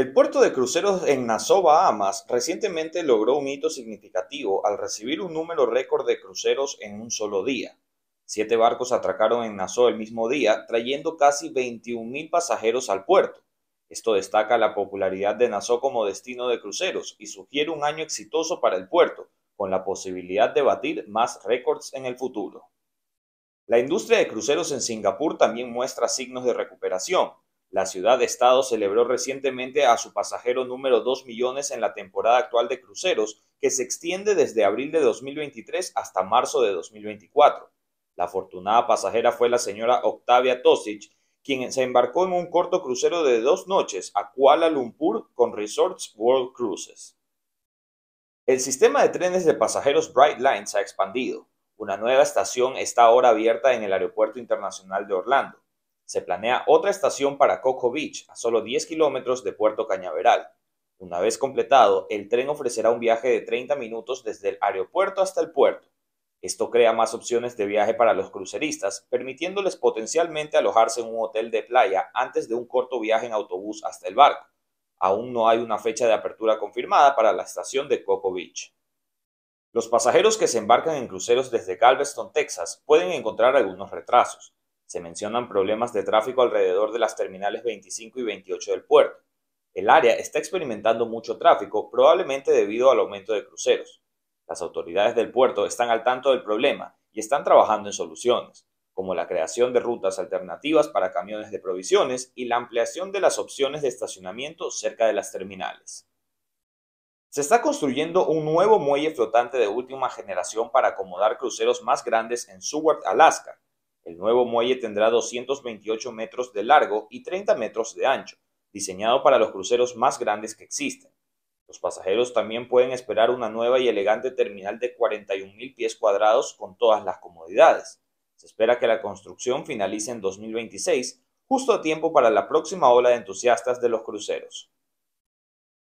El puerto de cruceros en Nassau, Bahamas, recientemente logró un hito significativo al recibir un número récord de cruceros en un solo día. Siete barcos atracaron en Nassau el mismo día, trayendo casi 21.000 pasajeros al puerto. Esto destaca la popularidad de Nassau como destino de cruceros y sugiere un año exitoso para el puerto, con la posibilidad de batir más récords en el futuro. La industria de cruceros en Singapur también muestra signos de recuperación. La ciudad-estado celebró recientemente a su pasajero número 2 millones en la temporada actual de cruceros, que se extiende desde abril de 2023 hasta marzo de 2024. La afortunada pasajera fue la señora Octavia Tosic, quien se embarcó en un corto crucero de dos noches a Kuala Lumpur con Resorts World Cruises. El sistema de trenes de pasajeros Bright Line se ha expandido. Una nueva estación está ahora abierta en el Aeropuerto Internacional de Orlando. Se planea otra estación para Coco Beach, a solo 10 kilómetros de Puerto Cañaveral. Una vez completado, el tren ofrecerá un viaje de 30 minutos desde el aeropuerto hasta el puerto. Esto crea más opciones de viaje para los cruceristas, permitiéndoles potencialmente alojarse en un hotel de playa antes de un corto viaje en autobús hasta el barco. Aún no hay una fecha de apertura confirmada para la estación de Coco Beach. Los pasajeros que se embarcan en cruceros desde Galveston, Texas, pueden encontrar algunos retrasos. Se mencionan problemas de tráfico alrededor de las terminales 25 y 28 del puerto. El área está experimentando mucho tráfico, probablemente debido al aumento de cruceros. Las autoridades del puerto están al tanto del problema y están trabajando en soluciones, como la creación de rutas alternativas para camiones de provisiones y la ampliación de las opciones de estacionamiento cerca de las terminales. Se está construyendo un nuevo muelle flotante de última generación para acomodar cruceros más grandes en Seward, Alaska, el nuevo muelle tendrá 228 metros de largo y 30 metros de ancho, diseñado para los cruceros más grandes que existen. Los pasajeros también pueden esperar una nueva y elegante terminal de 41.000 pies cuadrados con todas las comodidades. Se espera que la construcción finalice en 2026, justo a tiempo para la próxima ola de entusiastas de los cruceros.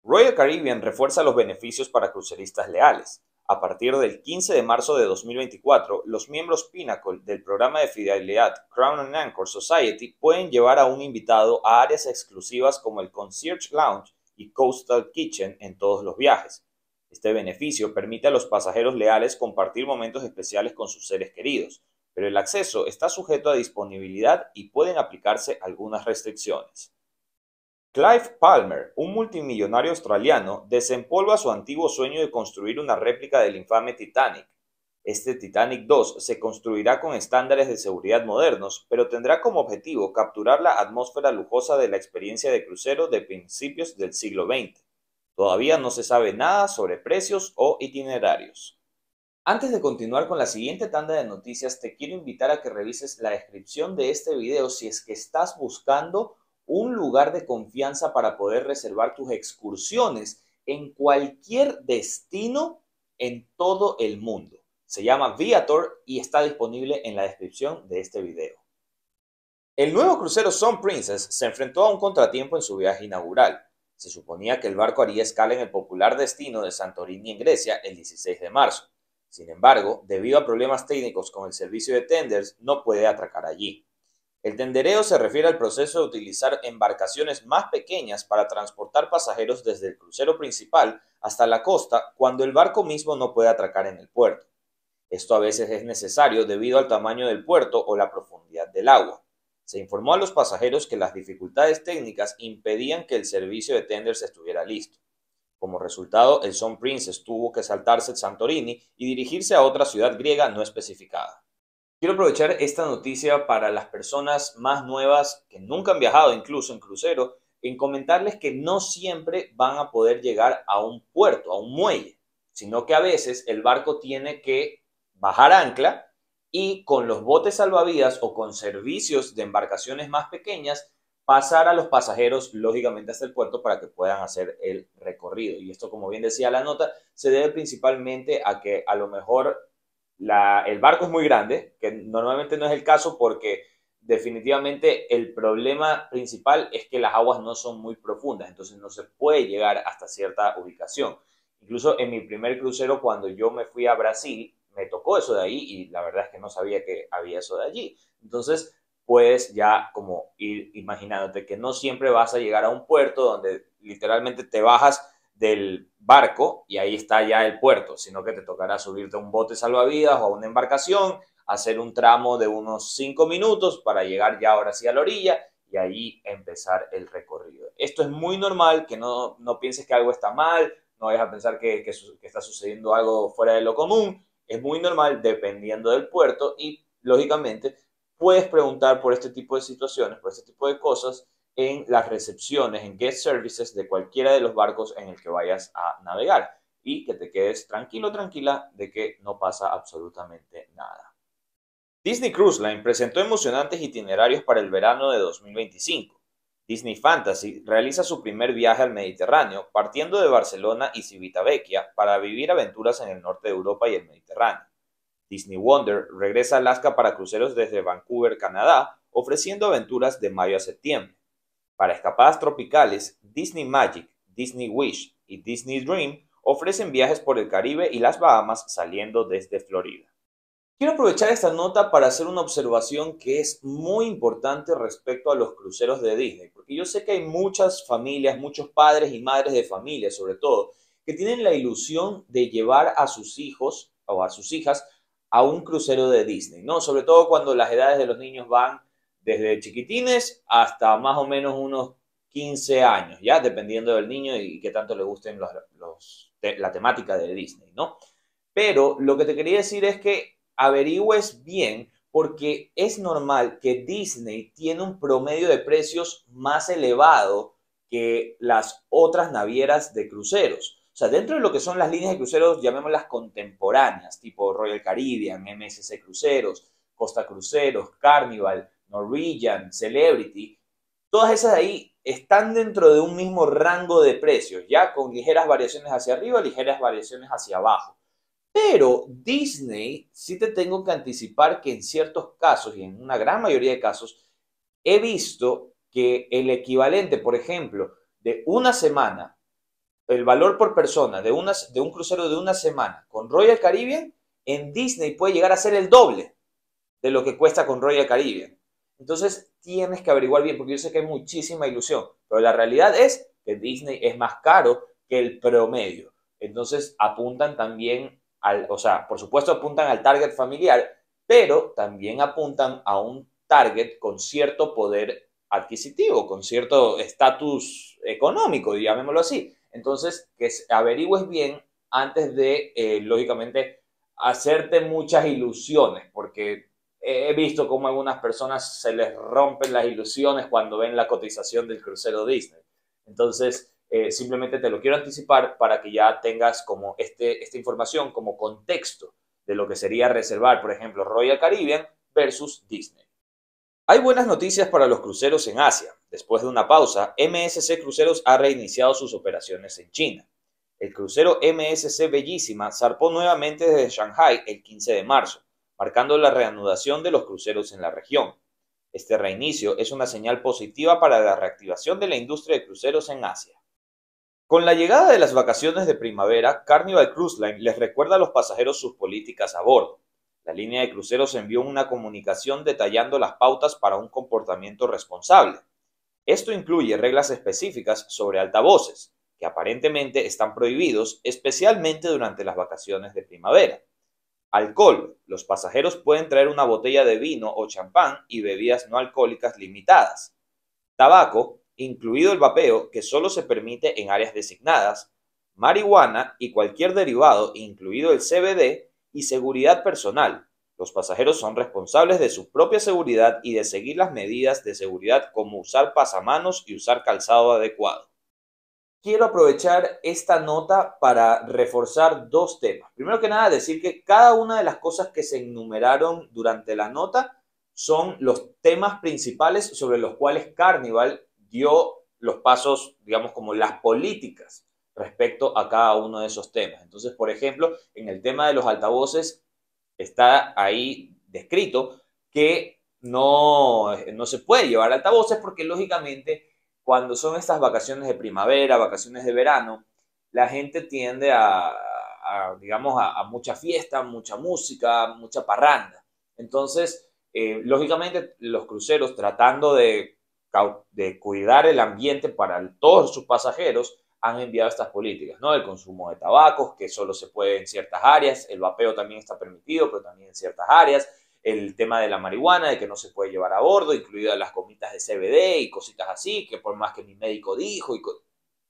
Royal Caribbean refuerza los beneficios para cruceristas leales. A partir del 15 de marzo de 2024, los miembros Pinnacle del programa de fidelidad Crown and Anchor Society pueden llevar a un invitado a áreas exclusivas como el Concierge Lounge y Coastal Kitchen en todos los viajes. Este beneficio permite a los pasajeros leales compartir momentos especiales con sus seres queridos, pero el acceso está sujeto a disponibilidad y pueden aplicarse algunas restricciones. Clive Palmer, un multimillonario australiano, desempolva su antiguo sueño de construir una réplica del infame Titanic. Este Titanic 2 se construirá con estándares de seguridad modernos, pero tendrá como objetivo capturar la atmósfera lujosa de la experiencia de crucero de principios del siglo XX. Todavía no se sabe nada sobre precios o itinerarios. Antes de continuar con la siguiente tanda de noticias, te quiero invitar a que revises la descripción de este video si es que estás buscando un lugar de confianza para poder reservar tus excursiones en cualquier destino en todo el mundo. Se llama Viator y está disponible en la descripción de este video. El nuevo crucero Sun Princess se enfrentó a un contratiempo en su viaje inaugural. Se suponía que el barco haría escala en el popular destino de Santorini en Grecia el 16 de marzo. Sin embargo, debido a problemas técnicos con el servicio de tenders, no puede atracar allí. El tendereo se refiere al proceso de utilizar embarcaciones más pequeñas para transportar pasajeros desde el crucero principal hasta la costa cuando el barco mismo no puede atracar en el puerto. Esto a veces es necesario debido al tamaño del puerto o la profundidad del agua. Se informó a los pasajeros que las dificultades técnicas impedían que el servicio de tenders estuviera listo. Como resultado, el Sun Princess tuvo que saltarse el Santorini y dirigirse a otra ciudad griega no especificada. Quiero aprovechar esta noticia para las personas más nuevas que nunca han viajado incluso en crucero, en comentarles que no siempre van a poder llegar a un puerto, a un muelle, sino que a veces el barco tiene que bajar ancla y con los botes salvavidas o con servicios de embarcaciones más pequeñas pasar a los pasajeros lógicamente hasta el puerto para que puedan hacer el recorrido. Y esto, como bien decía la nota, se debe principalmente a que a lo mejor el barco es muy grande, que normalmente no es el caso porque definitivamente el problema principal es que las aguas no son muy profundas, entonces no se puede llegar hasta cierta ubicación. Incluso en mi primer crucero, cuando yo me fui a Brasil, me tocó eso de ahí y la verdad es que no sabía que había eso de allí. Entonces, puedes ya como ir imaginándote que no siempre vas a llegar a un puerto donde literalmente te bajas del barco y ahí está ya el puerto, sino que te tocará subirte a un bote salvavidas o a una embarcación, hacer un tramo de unos 5 minutos para llegar ya ahora sí a la orilla y ahí empezar el recorrido. Esto es muy normal, que no, no pienses que algo está mal, no vayas a pensar que, está sucediendo algo fuera de lo común, es muy normal dependiendo del puerto y lógicamente puedes preguntar por este tipo de situaciones, por este tipo de cosas en las recepciones, en guest services de cualquiera de los barcos en el que vayas a navegar y que te quedes tranquilo, tranquila de que no pasa absolutamente nada. Disney Cruise Line presentó emocionantes itinerarios para el verano de 2025. Disney Fantasy realiza su primer viaje al Mediterráneo partiendo de Barcelona y Civitavecchia para vivir aventuras en el norte de Europa y el Mediterráneo. Disney Wonder regresa a Alaska para cruceros desde Vancouver, Canadá, ofreciendo aventuras de mayo a septiembre. Para escapadas tropicales, Disney Magic, Disney Wish y Disney Dream ofrecen viajes por el Caribe y las Bahamas saliendo desde Florida. Quiero aprovechar esta nota para hacer una observación que es muy importante respecto a los cruceros de Disney, porque yo sé que hay muchas familias, muchos padres y madres de familia sobre todo, que tienen la ilusión de llevar a sus hijos o a sus hijas a un crucero de Disney, ¿no? Sobre todo cuando las edades de los niños van desde chiquitines hasta más o menos unos 15 años, ya dependiendo del niño y qué tanto le gusten los, la temática de Disney, ¿no? Pero lo que te quería decir es que averigües bien porque es normal que Disney tiene un promedio de precios más elevado que las otras navieras de cruceros. O sea, dentro de lo que son las líneas de cruceros, llamémoslas contemporáneas, tipo Royal Caribbean, MSC Cruceros, Costa Cruceros, Carnival, Norwegian, Celebrity, todas esas ahí están dentro de un mismo rango de precios, ya con ligeras variaciones hacia arriba, ligeras variaciones hacia abajo. Pero Disney, sí te tengo que anticipar que en ciertos casos, y en una gran mayoría de casos, he visto que el equivalente, por ejemplo, de una semana, el valor por persona de, de un crucero de una semana con Royal Caribbean, en Disney puede llegar a ser el doble de lo que cuesta con Royal Caribbean. Entonces tienes que averiguar bien, porque yo sé que hay muchísima ilusión, pero la realidad es que Disney es más caro que el promedio. Entonces apuntan también al, o sea, por supuesto apuntan al target familiar, pero también apuntan a un target con cierto poder adquisitivo, con cierto estatus económico, llamémoslo así. Entonces, que averigües bien antes de, eh, lógicamente, hacerte muchas ilusiones, porque he visto cómo algunas personas se les rompen las ilusiones cuando ven la cotización del crucero Disney. Entonces, eh, simplemente te lo quiero anticipar para que ya tengas como este, esta información como contexto de lo que sería reservar, por ejemplo, Royal Caribbean versus Disney. Hay buenas noticias para los cruceros en Asia. Después de una pausa, MSC Cruceros ha reiniciado sus operaciones en China. El crucero MSC Bellísima zarpó nuevamente desde Shanghai el 15 de marzo marcando la reanudación de los cruceros en la región. Este reinicio es una señal positiva para la reactivación de la industria de cruceros en Asia. Con la llegada de las vacaciones de primavera, Carnival Cruise Line les recuerda a los pasajeros sus políticas a bordo. La línea de cruceros envió una comunicación detallando las pautas para un comportamiento responsable. Esto incluye reglas específicas sobre altavoces, que aparentemente están prohibidos, especialmente durante las vacaciones de primavera. Alcohol. Los pasajeros pueden traer una botella de vino o champán y bebidas no alcohólicas limitadas. Tabaco, incluido el vapeo, que solo se permite en áreas designadas. Marihuana y cualquier derivado, incluido el CBD, y seguridad personal. Los pasajeros son responsables de su propia seguridad y de seguir las medidas de seguridad como usar pasamanos y usar calzado adecuado quiero aprovechar esta nota para reforzar dos temas. Primero que nada, decir que cada una de las cosas que se enumeraron durante la nota son los temas principales sobre los cuales Carnival dio los pasos, digamos, como las políticas respecto a cada uno de esos temas. Entonces, por ejemplo, en el tema de los altavoces está ahí descrito que no, no se puede llevar altavoces porque lógicamente cuando son estas vacaciones de primavera, vacaciones de verano, la gente tiende a, digamos, a, mucha fiesta, mucha música, mucha parranda. Entonces, eh, lógicamente los cruceros tratando de, de cuidar el ambiente para todos sus pasajeros, han enviado estas políticas, ¿no? El consumo de tabacos, que solo se puede en ciertas áreas, el vapeo también está permitido, pero también en ciertas áreas, el tema de la marihuana, de que no se puede llevar a bordo, incluidas las gomitas de CBD y cositas así, que por más que mi médico dijo, y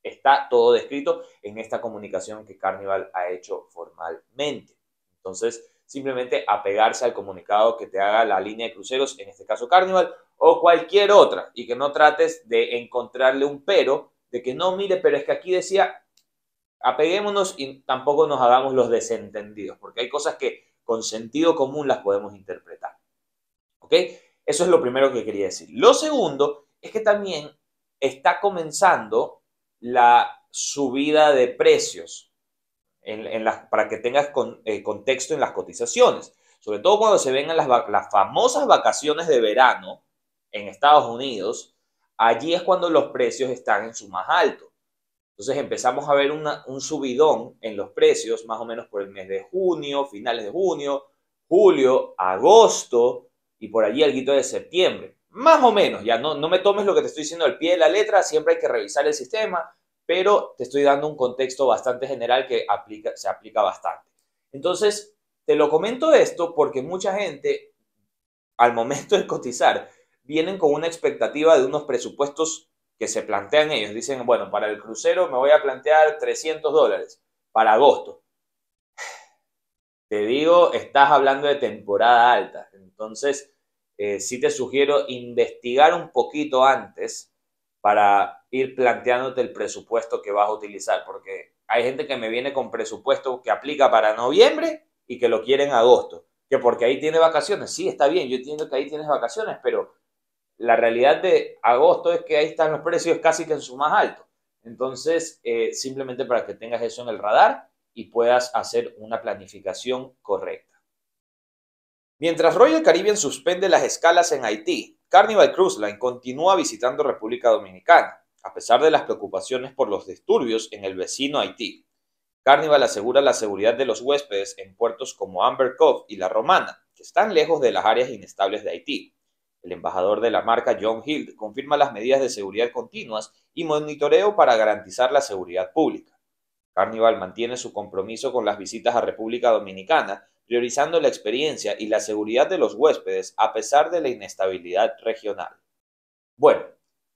está todo descrito en esta comunicación que Carnival ha hecho formalmente. Entonces, simplemente apegarse al comunicado que te haga la línea de cruceros, en este caso Carnival, o cualquier otra, y que no trates de encontrarle un pero de que no, mire, pero es que aquí decía, apeguémonos y tampoco nos hagamos los desentendidos, porque hay cosas que con sentido común las podemos interpretar. ¿Ok? Eso es lo primero que quería decir. Lo segundo es que también está comenzando la subida de precios para que tengas eh, contexto en las cotizaciones. Sobre todo cuando se vengan las, las famosas vacaciones de verano en Estados Unidos, allí es cuando los precios están en su más alto. Entonces empezamos a ver un subidón en los precios más o menos por el mes de junio, finales de junio, julio, agosto y por allí guito de septiembre. Más o menos, ya no, no me tomes lo que te estoy diciendo al pie de la letra, siempre hay que revisar el sistema, pero te estoy dando un contexto bastante general que aplica, se aplica bastante. Entonces, te lo comento esto porque mucha gente, al momento de cotizar, vienen con una expectativa de unos presupuestos que se plantean ellos. Dicen, bueno, para el crucero me voy a plantear 300 dólares para agosto. Te digo, estás hablando de temporada alta. Entonces, eh, sí te sugiero investigar un poquito antes para ir planteándote el presupuesto que vas a utilizar, porque hay gente que me viene con presupuesto que aplica para noviembre y que lo quiere en agosto, que porque ahí tiene vacaciones. Sí, está bien, yo entiendo que ahí tienes vacaciones, pero la realidad de agosto es que ahí están los precios casi que en su más alto. Entonces, eh, simplemente para que tengas eso en el radar y puedas hacer una planificación correcta. Mientras Royal Caribbean suspende las escalas en Haití, Carnival Cruise Line continúa visitando República Dominicana, a pesar de las preocupaciones por los disturbios en el vecino Haití. Carnival asegura la seguridad de los huéspedes en puertos como Amber Cove y La Romana, que están lejos de las áreas inestables de Haití. El embajador de la marca, John Hill, confirma las medidas de seguridad continuas y monitoreo para garantizar la seguridad pública. Carnival mantiene su compromiso con las visitas a República Dominicana, priorizando la experiencia y la seguridad de los huéspedes a pesar de la inestabilidad regional. Bueno,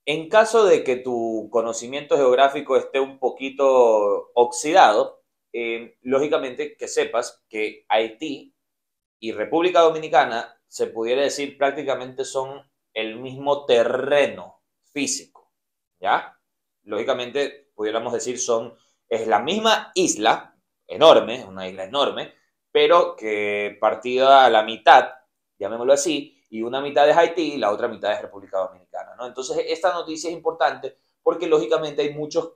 en caso de que tu conocimiento geográfico esté un poquito oxidado, eh, lógicamente que sepas que Haití y República Dominicana se pudiera decir prácticamente son el mismo terreno físico, ¿ya? Lógicamente, pudiéramos decir son, es la misma isla, enorme, una isla enorme, pero que partida a la mitad, llamémoslo así, y una mitad es Haití y la otra mitad es República Dominicana, ¿no? Entonces, esta noticia es importante porque lógicamente hay muchos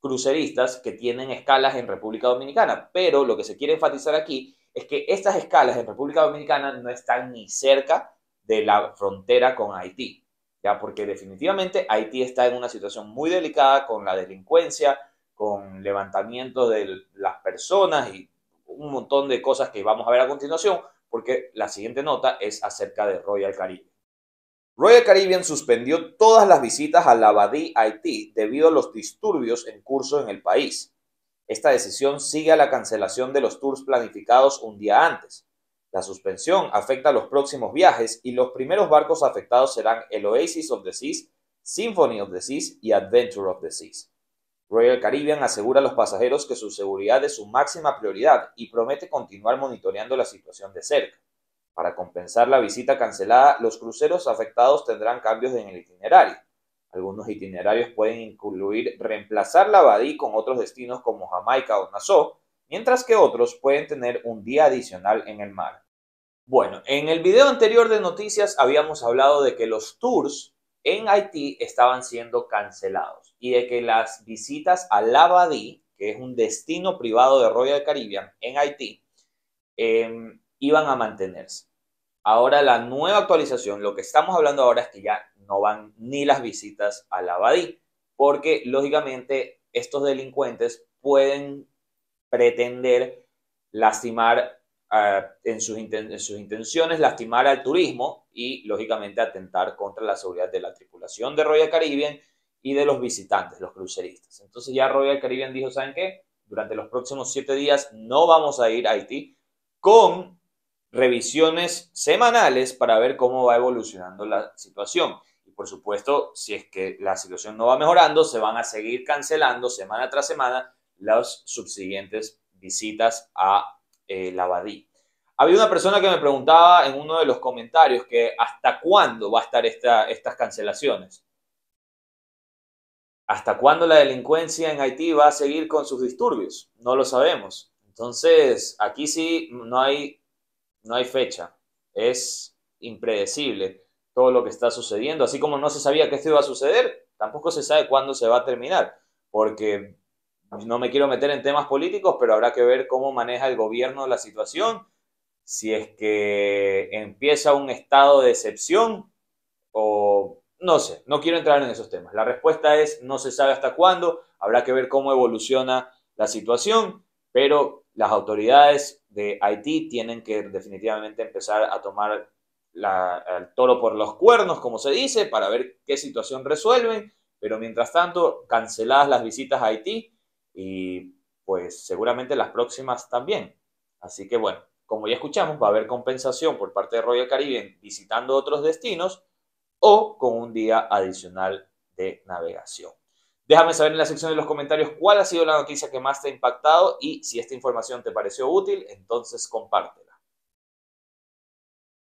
cruceristas que tienen escalas en República Dominicana, pero lo que se quiere enfatizar aquí es que estas escalas en República Dominicana no están ni cerca de la frontera con Haití, ya porque definitivamente Haití está en una situación muy delicada con la delincuencia, con levantamiento de las personas y un montón de cosas que vamos a ver a continuación, porque la siguiente nota es acerca de Royal Caribbean. Royal Caribbean suspendió todas las visitas a la Haití, debido a los disturbios en curso en el país. Esta decisión sigue a la cancelación de los tours planificados un día antes. La suspensión afecta a los próximos viajes y los primeros barcos afectados serán el Oasis of the Seas, Symphony of the Seas y Adventure of the Seas. Royal Caribbean asegura a los pasajeros que su seguridad es su máxima prioridad y promete continuar monitoreando la situación de cerca. Para compensar la visita cancelada, los cruceros afectados tendrán cambios en el itinerario. Algunos itinerarios pueden incluir reemplazar la Abadí con otros destinos como Jamaica o Nassau, mientras que otros pueden tener un día adicional en el mar. Bueno, en el video anterior de noticias habíamos hablado de que los tours en Haití estaban siendo cancelados y de que las visitas a la Abadí, que es un destino privado de Royal Caribbean en Haití, em, iban a mantenerse. Ahora la nueva actualización, lo que estamos hablando ahora es que ya no van ni las visitas al Abadí, porque lógicamente estos delincuentes pueden pretender lastimar ah, en, sus intenciones, lastimar al turismo y, lógicamente, atentar contra la seguridad de la tripulación de Royal Caribbean y de los visitantes, los cruceristas. Entonces ya Royal Caribbean dijo, ¿saben qué? Durante los próximos siete días no vamos a ir a Haití con revisiones semanales para ver cómo va evolucionando la situación. Y por supuesto, si es que la situación no va mejorando, se van a seguir cancelando semana tras semana las subsiguientes visitas a eh, la abadía. Había una persona que me preguntaba en uno de los comentarios que hasta cuándo va a estar esta, estas cancelaciones. ¿Hasta cuándo la delincuencia en Haití va a seguir con sus disturbios? No lo sabemos. Entonces, aquí sí no hay, no hay fecha. Es impredecible todo lo que está sucediendo. Así como no se sabía que esto iba a suceder, tampoco se sabe cuándo se va a terminar. Porque no me quiero meter en temas políticos, pero habrá que ver cómo maneja el gobierno la situación si es que empieza un estado de excepción o no sé, no quiero entrar en esos temas. La respuesta es no se sabe hasta cuándo, habrá que ver cómo evoluciona la situación, pero las autoridades de Haití tienen que definitivamente empezar a tomar el toro por los cuernos, como se dice, para ver qué situación resuelven, pero mientras tanto, canceladas las visitas a Haití y pues seguramente las próximas también. Así que bueno, como ya escuchamos, va a haber compensación por parte de Royal Caribbean visitando otros destinos o con un día adicional de navegación. Déjame saber en la sección de los comentarios cuál ha sido la noticia que más te ha impactado y si esta información te pareció útil, entonces comparte.